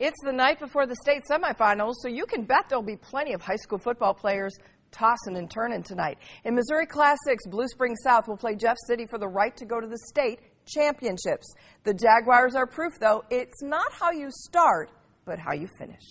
It's the night before the state semifinals, so you can bet there'll be plenty of high school football players tossing and turning tonight. In Missouri Class 6, Blue Springs South will play Jeff City for the right to go to the state championships. The Jaguars are proof, though, it's not how you start, but how you finish.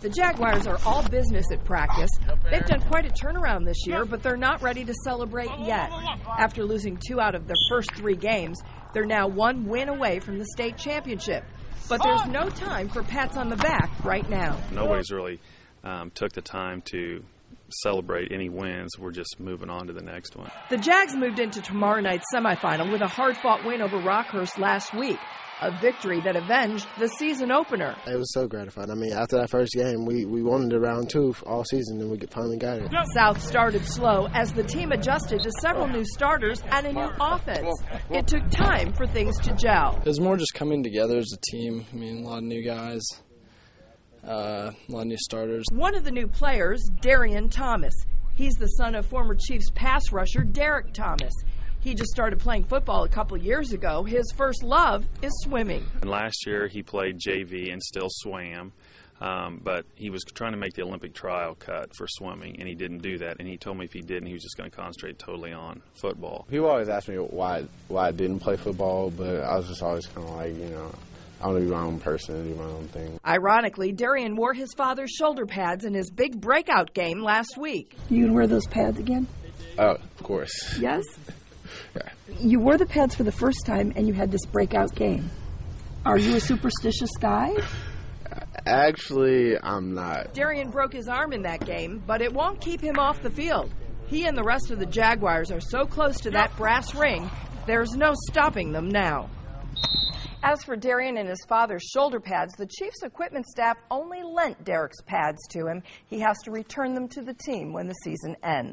The Jaguars are all business at practice. They've done quite a turnaround this year, but they're not ready to celebrate yet. After losing two out of their first three games, they're now one win away from the state championship. But there's no time for pats on the back right now. Nobody's really um, took the time to celebrate any wins. We're just moving on to the next one. The Jags moved into tomorrow night's semifinal with a hard fought win over Rockhurst last week. A victory that avenged the season opener. It was so gratifying. I mean, after that first game, we, we wanted it round two all season, and we finally got it. South started slow as the team adjusted to several new starters and a new offense. It took time for things to gel. It was more just coming together as a team. I mean, a lot of new guys, uh, a lot of new starters. One of the new players, Darian Thomas. He's the son of former Chiefs pass rusher Derrick Thomas. He just started playing football a couple years ago. His first love is swimming. And last year he played JV and still swam. Um, but he was trying to make the Olympic trial cut for swimming, and he didn't do that. And he told me if he didn't, he was just going to concentrate totally on football. People always ask me why why I didn't play football, but I was just always kind of like, you know, I want to be my own person and do my own thing. Ironically, Darian wore his father's shoulder pads in his big breakout game last week. You gonna wear those pads again? Oh, of course. Yes. Yeah. You wore the pads for the first time, and you had this breakout game. Are you a superstitious guy? Actually, I'm not. Darian broke his arm in that game, but it won't keep him off the field. He and the rest of the Jaguars are so close to that brass ring, there's no stopping them now. As for Darian and his father's shoulder pads, the Chiefs equipment staff only lent Derrick's pads to him. He has to return them to the team when the season ends.